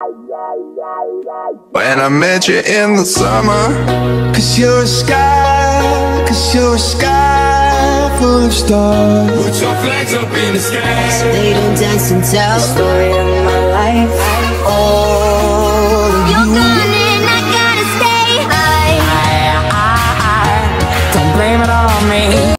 When I met you in the summer. Cause you're a sky, cause you're a sky full of stars. Put your flags up in the sky. So they don't dance and tell The story of my life. Oh, you're gone and I gotta stay I, I, I, don't blame it on me.